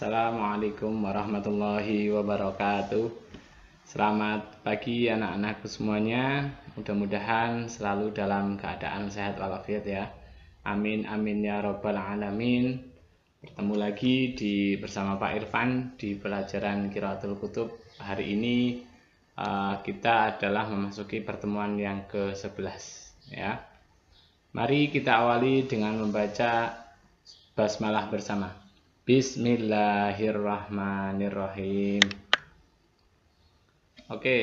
Assalamualaikum warahmatullahi wabarakatuh. Selamat pagi anak-anakku semuanya. Mudah-mudahan selalu dalam keadaan sehat walafiat ya. Amin amin ya robbal alamin. Bertemu lagi di bersama Pak Irfan di pelajaran Kiratul Kutub. Hari ini uh, kita adalah memasuki pertemuan yang ke-11 ya. Mari kita awali dengan membaca basmalah bersama Bismillahirrahmanirrahim. Oke,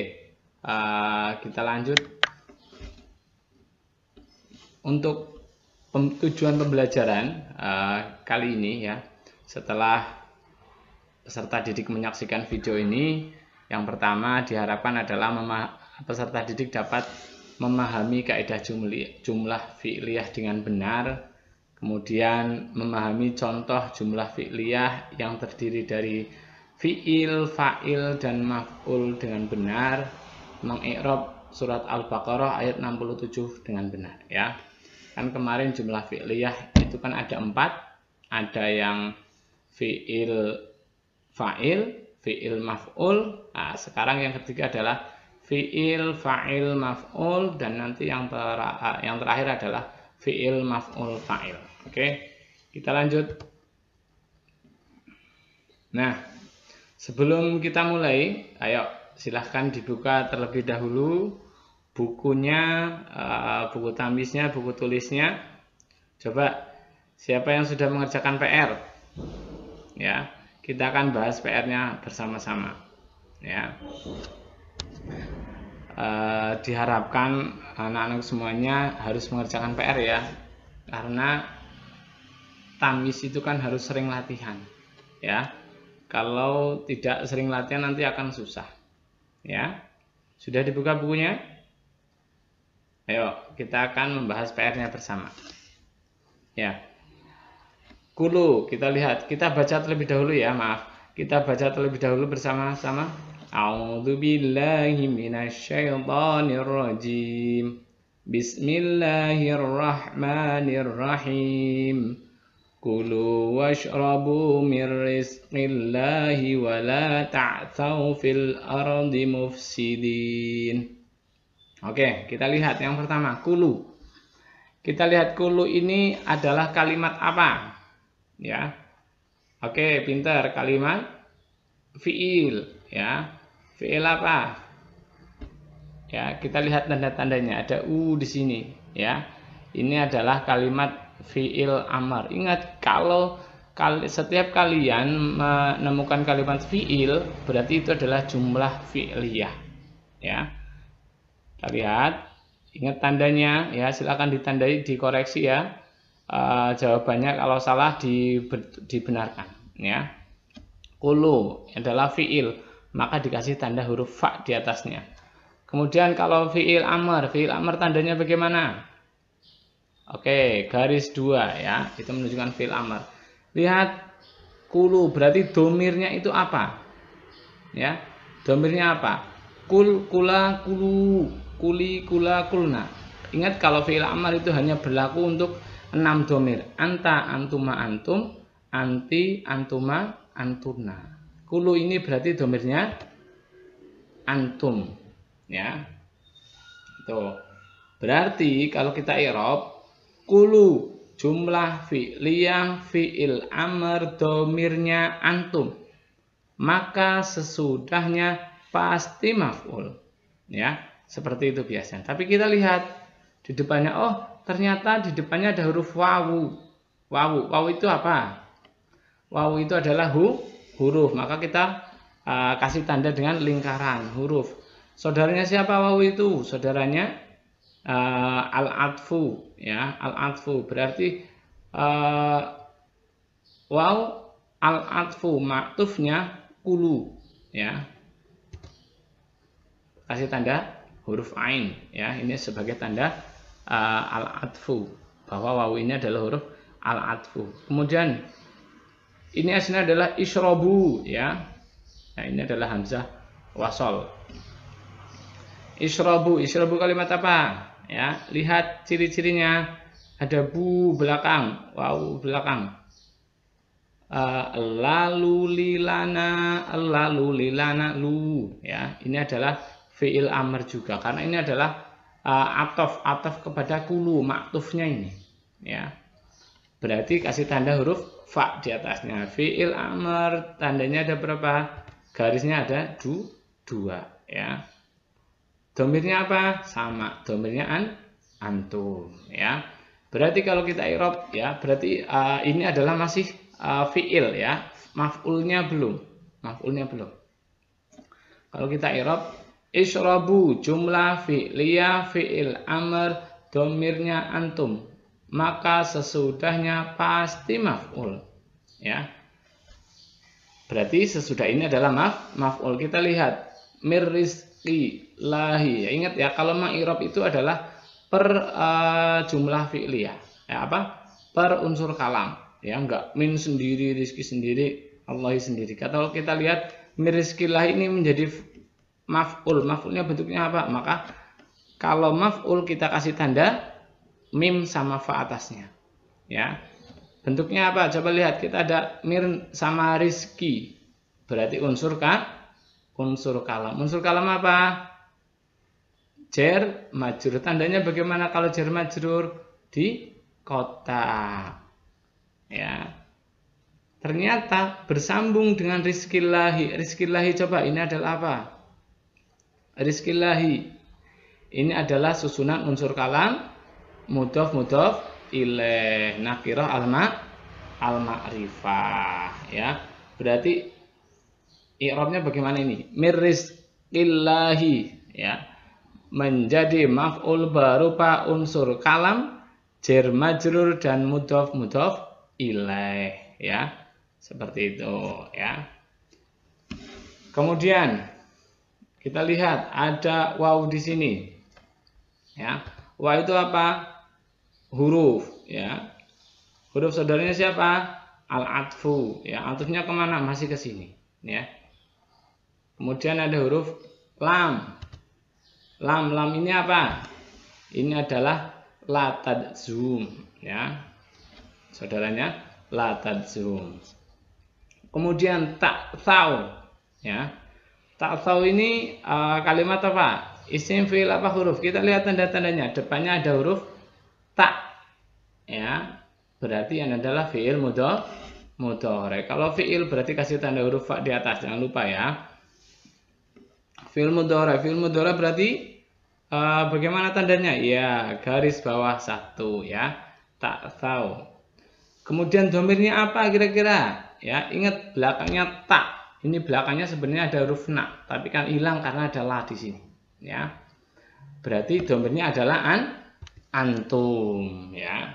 uh, kita lanjut. Untuk tujuan pembelajaran uh, kali ini ya, setelah peserta didik menyaksikan video ini, yang pertama diharapkan adalah peserta didik dapat memahami kaidah jumlah, jumlah fi'liyah dengan benar Kemudian memahami contoh jumlah fi'liyah yang terdiri dari fi'il, fa'il, dan maf'ul dengan benar. Mengi'rob surat Al-Baqarah ayat 67 dengan benar. ya. Kan kemarin jumlah fi'liyah itu kan ada empat. Ada yang fi'il, fa'il, fi'il, maf'ul. Nah, sekarang yang ketiga adalah fi'il, fa'il, maf'ul. Dan nanti yang, ter yang terakhir adalah fi'il maf'ul fa'il. Oke. Kita lanjut. Nah, sebelum kita mulai, ayo silahkan dibuka terlebih dahulu bukunya, uh, buku tamisnya, buku tulisnya. Coba siapa yang sudah mengerjakan PR? Ya, kita akan bahas PR-nya bersama-sama. Ya eh, diharapkan anak-anak semuanya harus mengerjakan PR ya. Karena tamis itu kan harus sering latihan ya. Kalau tidak sering latihan nanti akan susah ya. Sudah dibuka bukunya? Ayo kita akan membahas PR-nya bersama. Ya. Kulu kita lihat. Kita baca terlebih dahulu ya maaf kita baca terlebih dahulu bersama-sama. A'udzubillahi minasyaitonirrajim. Bismillahirrahmanirrahim. Kulu washrabu min rizqillahi wa la ta'thaw fil ardi mufsidin. Oke, kita lihat yang pertama, kulu. Kita lihat kulu ini adalah kalimat apa? Ya. Oke, pintar. Kalimat fiil, ya. Fi'il apa? Ya, kita lihat tanda-tandanya. Ada u di sini, ya. Ini adalah kalimat fi'il amar. Ingat kalau setiap kalian menemukan kalimat fi'il berarti itu adalah jumlah fi'liyah. Ya. Kita lihat, ingat tandanya ya, silakan ditandai dikoreksi ya. Uh, jawabannya kalau salah dibenarkan ya. Kulu adalah fi'il maka dikasih tanda huruf fa di atasnya. Kemudian kalau fiil amr, fiil amr tandanya bagaimana? Oke, garis dua ya, itu menunjukkan fiil amr. Lihat kulu, berarti domirnya itu apa? Ya, domirnya apa? Kul, kula, kulu, kuli, kula, kulna. Ingat kalau fiil amr itu hanya berlaku untuk enam domir. Anta, antuma, antum, anti, antuma, antuna. Kulu ini berarti domirnya antum. Ya. Tuh. Berarti kalau kita irob kulu jumlah fi'liyah fi'il amr domirnya antum. Maka sesudahnya pasti maf'ul. Ya, seperti itu biasanya. Tapi kita lihat di depannya oh, ternyata di depannya ada huruf wawu. Wawu, wawu itu apa? Wawu itu adalah hu huruf. Maka kita uh, kasih tanda dengan lingkaran huruf. Saudaranya siapa wawu itu? Saudaranya uh, al-atfu ya al-atfu. Berarti uh, waw al-atfu maktufnya kulu ya. Kasih tanda huruf ain ya. Ini sebagai tanda uh, al-atfu bahwa wawu ini adalah huruf al-atfu kemudian ini aslinya adalah isrobu ya. Nah, ini adalah hamzah wasol. Isrobu, isrobu kalimat apa? Ya, lihat ciri-cirinya. Ada bu belakang, wow belakang. uh, lalu lilana lalu lilana lu ya ini adalah fiil amr juga karena ini adalah uh, atof atof kepada kulu maktufnya ini. Ya. Berarti kasih tanda huruf fa di atasnya. Fiil amr tandanya ada berapa? Garisnya ada du, dua ya. Domirnya apa? Sama. Domirnya an antum ya. Berarti kalau kita irob ya berarti uh, ini adalah masih uh, fiil ya. Maf'ulnya belum. Maf'ulnya belum. Kalau kita irob isrobu jumlah fi'liyah fi'il amr domirnya antum. Maka sesudahnya pasti maf'ul. Ya. Berarti sesudah ini adalah maf maf'ul. Kita lihat. Mirrizki lahi ya, ingat ya kalau ma'irob itu adalah per uh, jumlah fi'liyah ya apa? Per unsur kalam. Ya enggak. Min sendiri rizki sendiri Allah sendiri. Kalau kita lihat mirizkilah ini menjadi maf'ul. Maf'ulnya bentuknya apa? Maka kalau maf'ul kita kasih tanda mim sama fa atasnya. Ya. Bentuknya apa? Coba lihat kita ada mir sama rizki. Berarti unsur kan unsur kalam. Unsur kalam apa? Jer majur tandanya bagaimana kalau jer majrur? Di kota. Ya. Ternyata bersambung dengan rizkillahi. Rizkillahi coba ini adalah apa rizkillahi. Ini adalah susunan unsur kalam mudof mudof ilaih nakirah alma al ma'rifah ya. Berarti i'rabnya bagaimana ini? Mirrizqillahi ya. Menjadi maf'ul berupa unsur kalam jar majrur dan mudof mudof ilaih ya. Seperti itu ya. Kemudian kita lihat ada waw di sini. Ya waw itu apa? Huruf ya. Huruf saudaranya siapa? Al atfu ya. Atufnya ke mana? Masih ke sini ya. Kemudian ada huruf lam. Lam lam ini apa? Ini adalah latad zoom ya. Saudaranya la tadzum. Kemudian tak tahu ya. Tahu ini uh, kalimat apa? Isim fiil apa huruf? Kita lihat tanda-tandanya. Depannya ada huruf tak. Ya. Berarti yang adalah fiil mudhaf mudhari. Kalau fiil berarti kasih tanda huruf fa di atas. Jangan lupa ya. Fiil mudhari. Fiil mudhari berarti uh, bagaimana tandanya? Ya, garis bawah satu ya. Tak tahu. Kemudian domirnya apa kira-kira? Ya, ingat belakangnya tak. Ini belakangnya sebenarnya ada huruf na, tapi kan hilang karena ada la di sini. Ya. Berarti domirnya adalah an antum, ya.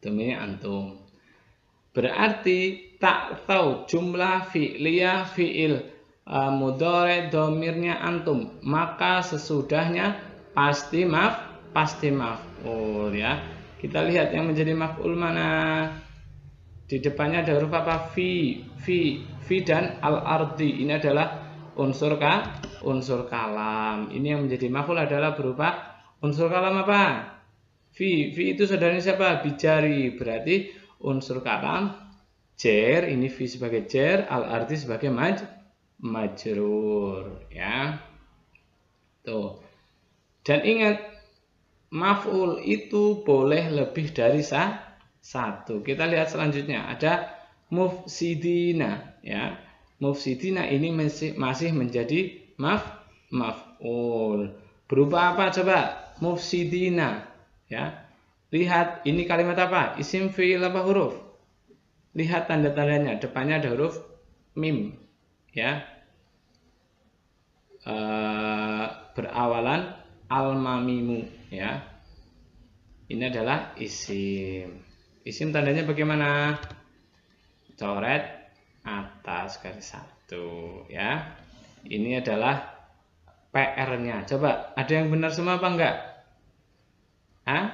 Domirnya antum. Berarti tak tahu jumlah fi'liyah fi'il uh, mudore domirnya antum, maka sesudahnya pasti maaf, pasti maaf. Oh ya kita lihat yang menjadi maf'ul mana? Di depannya ada huruf apa? Fi, fi, fi dan al-ardi. Ini adalah unsur ka, unsur kalam. Ini yang menjadi maf'ul adalah berupa unsur kalam apa? Fi, fi itu saudaranya siapa? Bijari. Berarti unsur kalam jer, ini fi sebagai jer, al-ardi sebagai maj, majrur, ya. Tuh. Dan ingat maf'ul itu boleh lebih dari sah, satu. Kita lihat selanjutnya ada mufsidina ya. Mufsidina ini masih masih menjadi maf maf'ul. Berupa apa coba? Mufsidina ya. Lihat ini kalimat apa? Isim fi'il apa huruf? Lihat tanda-tandanya. Depannya ada huruf mim ya. E, berawalan al-mamimu ya. Ini adalah isim. Isim tandanya bagaimana? Coret atas garis satu ya. Ini adalah PR-nya. Coba ada yang benar semua apa enggak? Hah?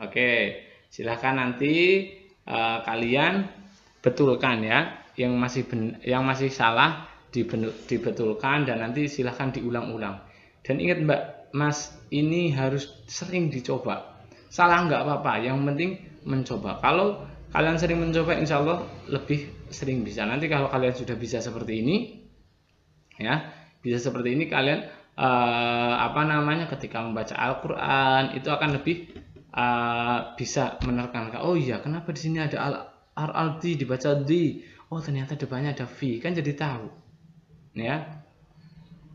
Oke, silahkan nanti uh, kalian betulkan ya. Yang masih ben yang masih salah dibetulkan dan nanti silahkan diulang-ulang. Dan ingat Mbak, Mas, ini harus sering dicoba. Salah nggak apa-apa, yang penting mencoba. Kalau kalian sering mencoba insya Allah lebih sering bisa. Nanti kalau kalian sudah bisa seperti ini ya bisa seperti ini kalian uh, apa namanya ketika membaca Al-Quran itu akan lebih uh, bisa menerkankan oh iya kenapa di sini ada al di dibaca di oh ternyata depannya ada v. Kan jadi tahu ya.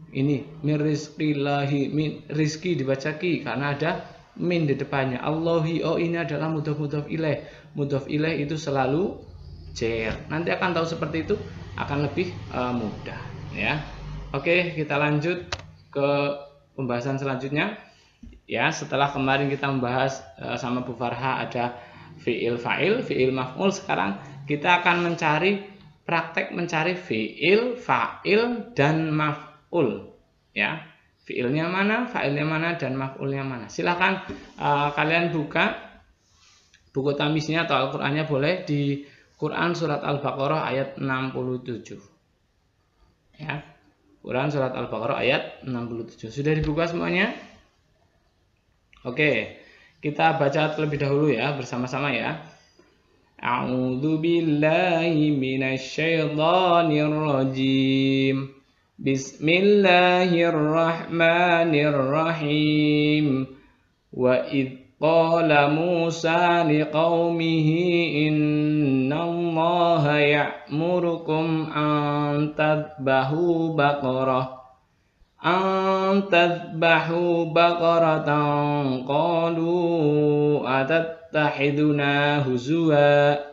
Ini rizqillahi min rizki dibaca ki karena ada min di depannya. Allahi oh ini adalah mudhof mudhof ilaih mudhof ilaih itu selalu cer nanti akan tahu seperti itu akan lebih uh, mudah ya. Oke kita lanjut ke pembahasan selanjutnya. Ya setelah kemarin kita membahas uh, sama Bu Farha ada fiil fa'il fiil maf'ul. Sekarang kita akan mencari praktek mencari fiil fa'il dan maf'ul ya fiilnya mana fa'ilnya mana dan maf'ulnya mana. Silahkan uh, kalian buka buku tamisnya atau Al-Qur'annya boleh di Quran surat Al-Baqarah ayat 67 ya. Quran surat Al-Baqarah ayat 67 sudah dibuka semuanya? Oke, kita baca terlebih dahulu ya bersama-sama ya. A'udzu billahi rajim. Bismillahirrahmanirrahim. Wa id qala Musa liqaumihi innallaha ya'murukum an tadbahu baqarah an tadbahu baqaratan qalu atattahiduna huzwa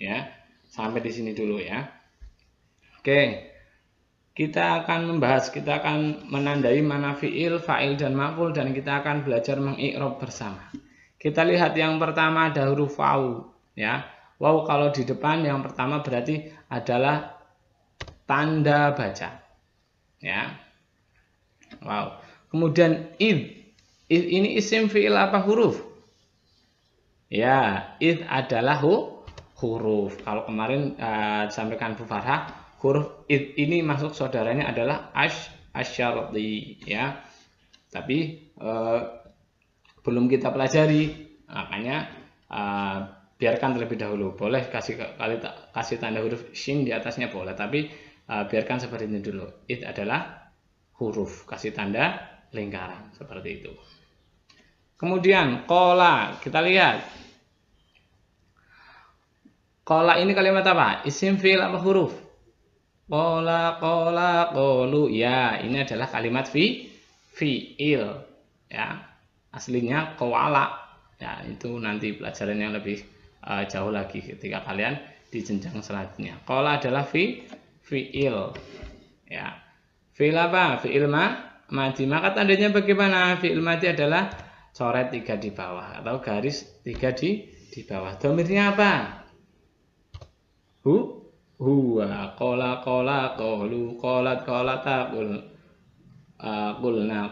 ya sampai di sini dulu ya. Oke kita akan membahas kita akan menandai mana fiil fa'il dan maf'ul dan kita akan belajar mengikrab bersama kita lihat yang pertama ada huruf waw ya waw kalau di depan yang pertama berarti adalah tanda baca ya Wow. Kemudian id. Id ini isim fiil apa huruf? Ya, id adalah hu, huruf. Kalau kemarin uh, disampaikan Bu Farha, huruf id ini masuk saudaranya adalah ash asyarti ya. Tapi uh, belum kita pelajari, makanya uh, biarkan terlebih dahulu. Boleh kasih kali kasih tanda huruf shin di atasnya boleh, tapi uh, biarkan seperti ini dulu. Id adalah huruf, kasih tanda lingkaran seperti itu. Kemudian kola, kita lihat. Kola ini kalimat apa? Isim fi'il apa huruf? Kola, kola, kolu. Ya, ini adalah kalimat fi, fi'il. Ya, aslinya koala. Ya, itu nanti pelajaran yang lebih uh, jauh lagi ketika kalian di jenjang selanjutnya. Kola adalah fi, fi'il. Ya, Fi'il apa? Fi'il ma mati. Maka tandanya bagaimana? Fi'il mati adalah coret tiga di bawah atau garis tiga di di bawah. Domirnya apa? Hu, huwa, kola, kola, kolu, kolat, kolata, kul, uh, kulna,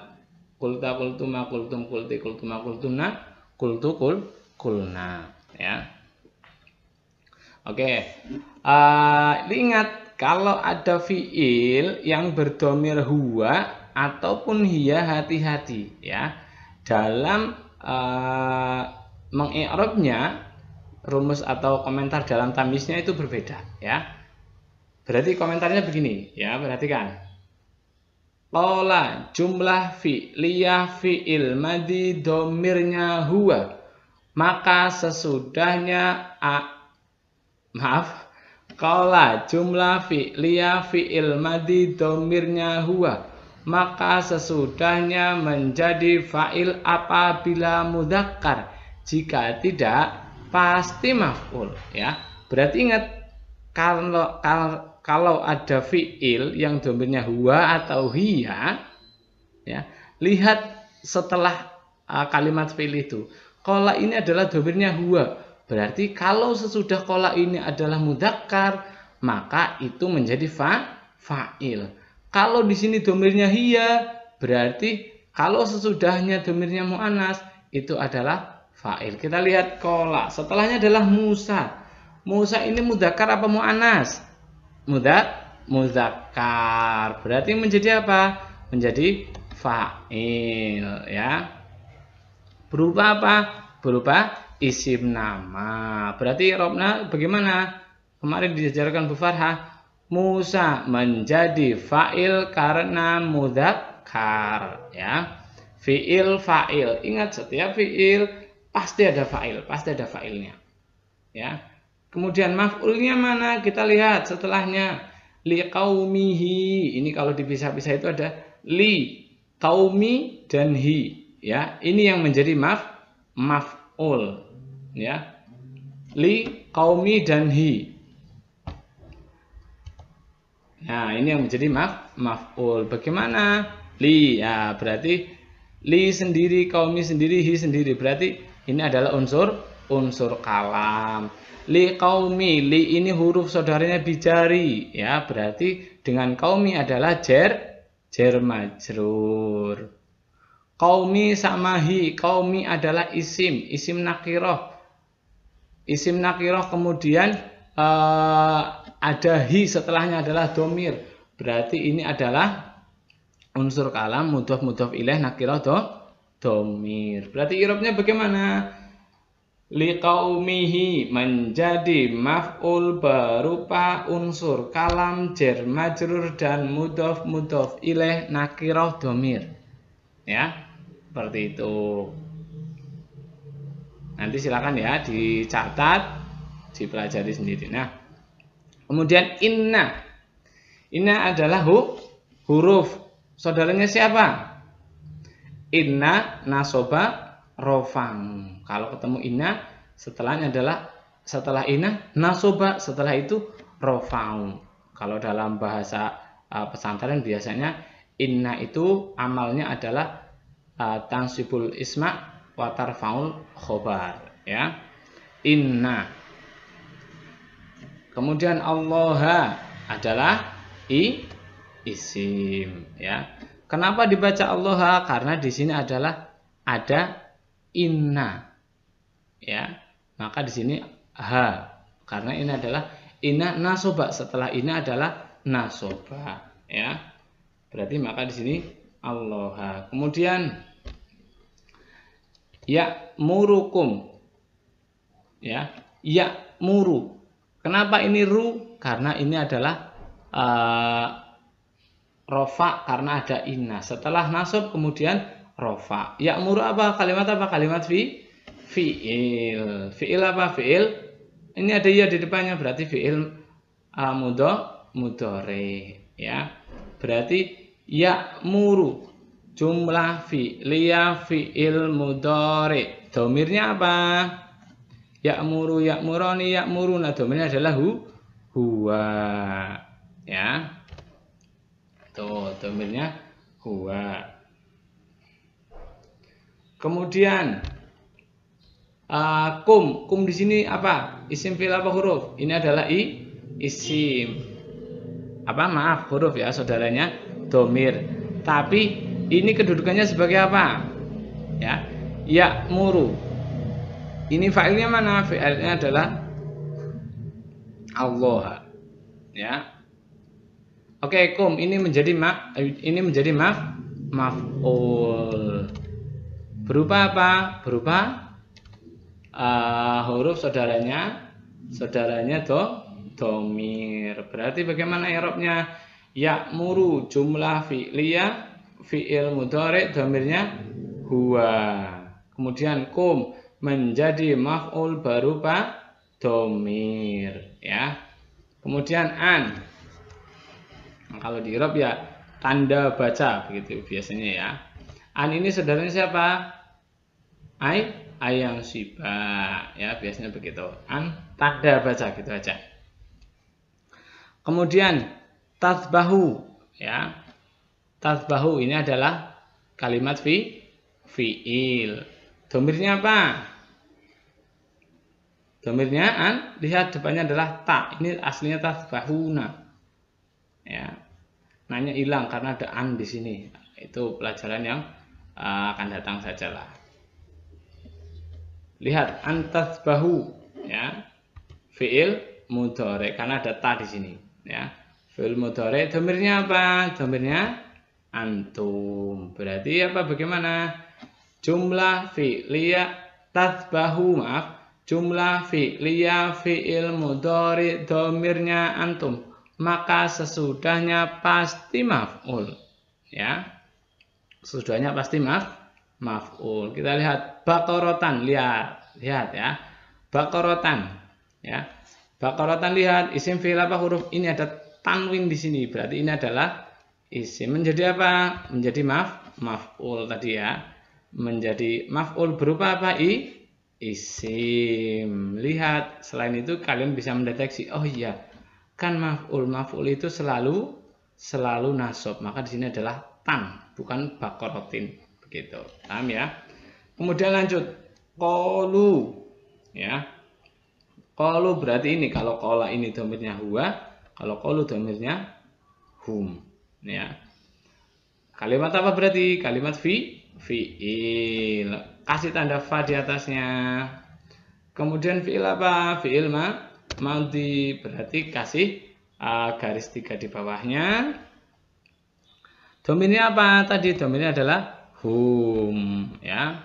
kulta, kultuma, kultum, kulti, kultuma, kultumna, kultu, kul, kulna. Ya. Oke. Okay. Uh, ingat kalau ada fiil yang berdomir huwa ataupun hiya hati-hati ya. Dalam uh, mengi'rabnya rumus atau komentar dalam tamisnya itu berbeda ya. Berarti komentarnya begini ya, perhatikan. Qala jumlah fi'liyah fi'il madi domirnya huwa. Maka sesudahnya a, maaf Kala jumlah fi'liya fi'il madi domirnya huwa Maka sesudahnya menjadi fa'il apabila mudakkar Jika tidak pasti maf'ul ya Berarti ingat kalau, kalau, kalau ada fi'il yang domirnya huwa atau hiya ya Lihat setelah uh, kalimat fi'il itu Kala ini adalah domirnya huwa Berarti kalau sesudah kola ini adalah mudakar, maka itu menjadi fa fa'il. Kalau di sini domirnya hiya, berarti kalau sesudahnya domirnya mu'anas, itu adalah fa'il. Kita lihat kola. Setelahnya adalah Musa. Musa ini mudakar apa mu'anas? Mudak, mudakar. Berarti menjadi apa? Menjadi fa'il. ya. Berupa apa? Berupa isim nama. Berarti robna bagaimana? Kemarin diajarkan Bu Farha. Musa menjadi fa'il karena mudzakkar ya. Fi'il fa'il. Ingat setiap fi'il pasti ada fa'il, pasti ada fa'ilnya. Ya. Kemudian maf'ulnya mana? Kita lihat setelahnya li qaumihi. Ini kalau dipisah-pisah itu ada li qaumi dan hi ya. Ini yang menjadi maf maf'ul ya. Li qaumi dan hi. Nah, ini yang menjadi maf maf'ul. Bagaimana? Li ya berarti li sendiri, kaumi sendiri, hi sendiri. Berarti ini adalah unsur unsur kalam. Li kaumi, li ini huruf saudaranya bijari, ya. Berarti dengan kaumi adalah jer jer majrur. Kaumi sama hi, kaumi adalah isim, isim nakiroh. Isim nakiroh kemudian uh, ada hi setelahnya adalah domir. Berarti ini adalah unsur kalam mudhof mudhof ilaih nakirah do domir. Berarti irobnya bagaimana? Liqaumihi menjadi maf'ul berupa unsur kalam jer majrur dan mudhof mudhof ilaih nakirah domir. Ya, seperti itu. Nanti silakan ya dicatat, dipelajari sendiri. Nah, kemudian inna. Inna adalah hu, huruf Saudaranya siapa? Inna nasoba rofang. Kalau ketemu inna, setelahnya adalah setelah inna nasoba, setelah itu rofang. Kalau dalam bahasa uh, pesantren biasanya inna itu amalnya adalah uh, tansibul isma watar faul khobar ya inna kemudian Allah adalah i isim ya. Kenapa dibaca Allah? Karena di sini adalah ada inna. Ya. Maka di sini ha. Karena ini adalah inna nasoba. Setelah ini adalah nasoba, ya. Berarti maka di sini Allah. Kemudian ya murukum. Ya, ya muru. Kenapa ini ru? Karena ini adalah uh, rofa karena ada inna. Setelah nasab kemudian rofa. Ya muru apa? Kalimat apa? Kalimat fi fiil. Fiil apa? Fiil. Ini ada ya di depannya berarti fiil uh, mudo mudore ya. Berarti ya muru jumlah fi'liya fi'il mudore. Domirnya apa? Ya muru ya muroni ya muruna. Domirnya adalah hu huwa. Ya. Tuh, domirnya huwa. Kemudian uh, kum, kum di sini apa? Isim fil apa huruf? Ini adalah i isim. Apa? Maaf, huruf ya saudaranya domir. Tapi ini kedudukannya sebagai apa? Ya, ya muru. Ini failnya mana? Failnya adalah Allah. Ya, Oke, kum ini menjadi ma ini menjadi maf maf'ul. Berupa apa? Berupa uh, huruf saudaranya saudaranya do domir. Berarti bagaimana i'rabnya? Ya muru jumlah fi'liyah fi'il mudhari domirnya huwa. Kemudian kum menjadi maf'ul berupa domir ya. Kemudian an Nah, kalau di Eropa ya tanda baca begitu biasanya ya. An ini saudaranya siapa? Ai ayang siba ya biasanya begitu. An tanda baca gitu aja. Kemudian tasbahu ya. Tasbahu ini adalah kalimat fi fiil. Domirnya apa? Domirnya an, lihat depannya adalah tak. Ini aslinya tasbahuna ya nanya hilang karena ada an di sini itu pelajaran yang uh, akan datang sajalah lihat antas bahu ya. Fiil mudore karena ada ta di sini ya. Fiil mudore domirnya apa? Domirnya antum. Berarti apa? Bagaimana? Jumlah fi'liya tatbahu maaf. Jumlah fi'liya fi'il mudhari domirnya antum. Maka sesudahnya pasti maf'ul ya. Sesudahnya pasti maf maf'ul. Kita lihat bakorotan lihat lihat ya. Bakorotan ya. Bakorotan lihat. Isim fi'il apa huruf. Ini ada tanwin di sini. Berarti ini adalah isim. Menjadi apa? Menjadi maf maf'ul tadi ya. Menjadi maf'ul berupa apa? I isim. Lihat, selain itu kalian bisa mendeteksi, oh iya, kan maf'ul. Maf'ul itu selalu selalu nasab. Maka di sini adalah tan, bukan bakorotin. Begitu. Paham ya? Kemudian lanjut. Kolu. Ya. Kolu berarti ini. Kalau kola ini domirnya huwa. Kalau kolu domirnya hum. Ya. Kalimat apa berarti? Kalimat fi fi'il. Kasih tanda fa di atasnya. Kemudian fi'il apa? Fi'il ma madhi berarti kasih uh, garis tiga di bawahnya. Dominnya apa? Tadi dominnya adalah hum ya.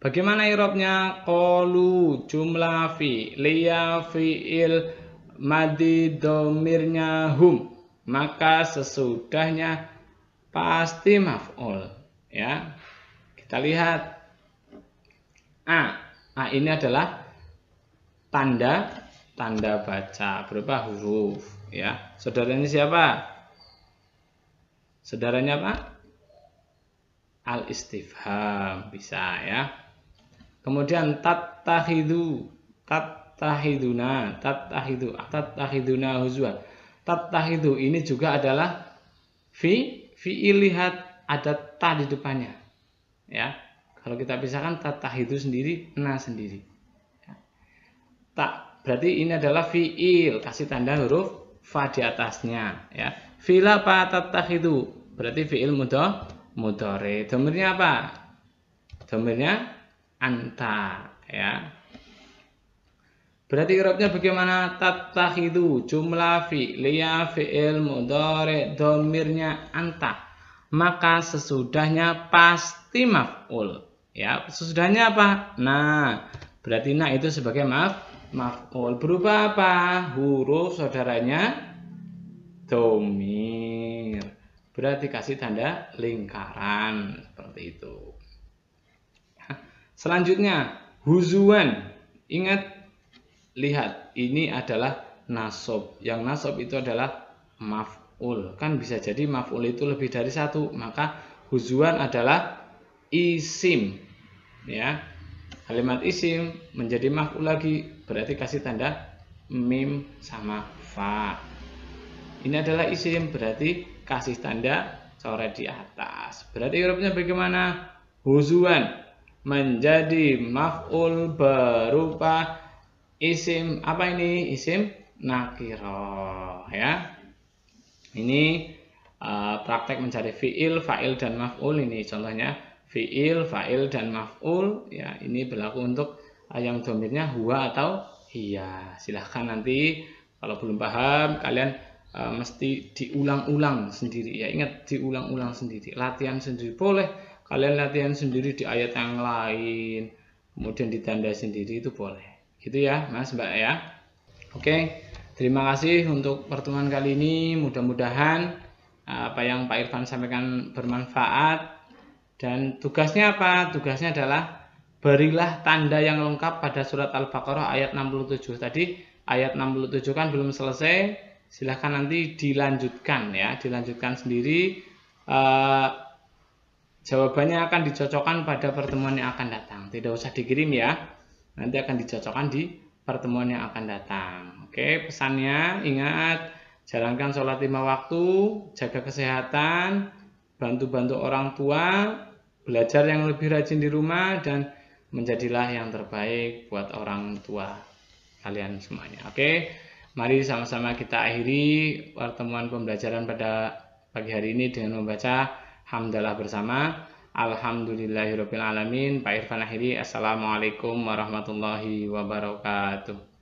Bagaimana irobnya? Kolu jumlah fi liya fi'il madi domirnya hum. Maka sesudahnya pasti maf'ul ya. Kita lihat. A. A ini adalah tanda tanda baca berupa huruf ya. Saudaranya siapa? Saudaranya apa al istifham bisa ya kemudian tattahidu tattahiduna tattahidu tattahiduna huzwa tattahidu ini juga adalah fi lihat ada ta di depannya. Ya. Kalau kita pisahkan tatah itu sendiri, na sendiri. Ya. Tak berarti ini adalah fiil, kasih tanda huruf fa di atasnya, ya. Fi'il apa tatah itu? Berarti fiil mudah mudore. Domirnya apa? Domirnya anta, ya. Berarti irobnya bagaimana? Tattahidu jumlah fi'liya fi'il mudhari domirnya anta maka sesudahnya pasti maf'ul. Ya, sesudahnya apa? Nah, berarti nah itu sebagai maaf maf'ul. Berupa apa? Huruf saudaranya domir. Berarti kasih tanda lingkaran seperti itu. Selanjutnya, huzuan. Ingat, lihat, ini adalah nasob. Yang nasob itu adalah maf'ul kan bisa jadi maf'ul itu lebih dari satu maka huzuan adalah isim ya kalimat isim menjadi maf'ul lagi berarti kasih tanda mim sama fa ini adalah isim berarti kasih tanda coret di atas. Berarti hurufnya bagaimana? Huzuan. Menjadi maf'ul berupa isim. Apa ini? Isim nakiro ya. Ini uh, praktek mencari fiil, fa'il dan maf'ul ini. Contohnya fiil, fa'il dan maf'ul ya. Ini berlaku untuk uh, yang domirnya huwa atau iya. Silahkan nanti kalau belum paham kalian uh, mesti diulang-ulang sendiri ya. Ingat diulang-ulang sendiri. Latihan sendiri boleh. Kalian latihan sendiri di ayat yang lain. Kemudian ditanda sendiri itu boleh. Gitu ya, Mas, Mbak ya. Oke. Terima kasih untuk pertemuan kali ini. Mudah-mudahan eh, apa yang Pak Irfan sampaikan bermanfaat. Dan tugasnya apa? Tugasnya adalah berilah tanda yang lengkap pada surat Al-Baqarah ayat 67. Tadi ayat 67 kan belum selesai. Silahkan nanti dilanjutkan ya, dilanjutkan sendiri. Uh, jawabannya akan dicocokkan pada pertemuan yang akan datang. Tidak usah dikirim ya. Nanti akan dicocokkan di pertemuan yang akan datang. Oke, pesannya ingat jalankan sholat lima waktu, jaga kesehatan, bantu-bantu orang tua, belajar yang lebih rajin di rumah dan menjadilah yang terbaik buat orang tua kalian semuanya. Oke, mari sama-sama kita akhiri pertemuan pembelajaran pada pagi hari ini dengan membaca hamdalah bersama. Alhamdulillahirrahmanirrahim. Pak Irfan akhiri. Assalamualaikum warahmatullahi wabarakatuh.